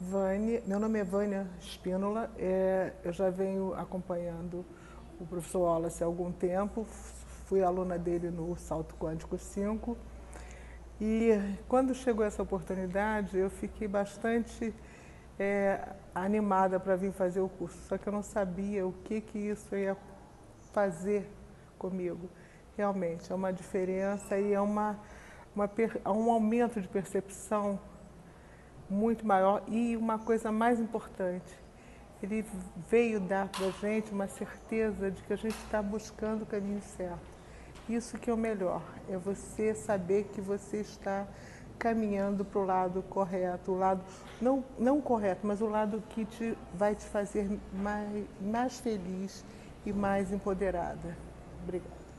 Vânia, meu nome é Vânia Espínola, é, eu já venho acompanhando o professor Wallace há algum tempo, fui aluna dele no Salto Quântico 5 e quando chegou essa oportunidade eu fiquei bastante é, animada para vir fazer o curso, só que eu não sabia o que, que isso ia fazer comigo. Realmente, é uma diferença e é uma, uma, um aumento de percepção muito maior e uma coisa mais importante, ele veio dar para a gente uma certeza de que a gente está buscando o caminho certo. Isso que é o melhor, é você saber que você está caminhando para o lado correto, o lado não, não correto, mas o lado que te, vai te fazer mais, mais feliz e mais empoderada. Obrigada.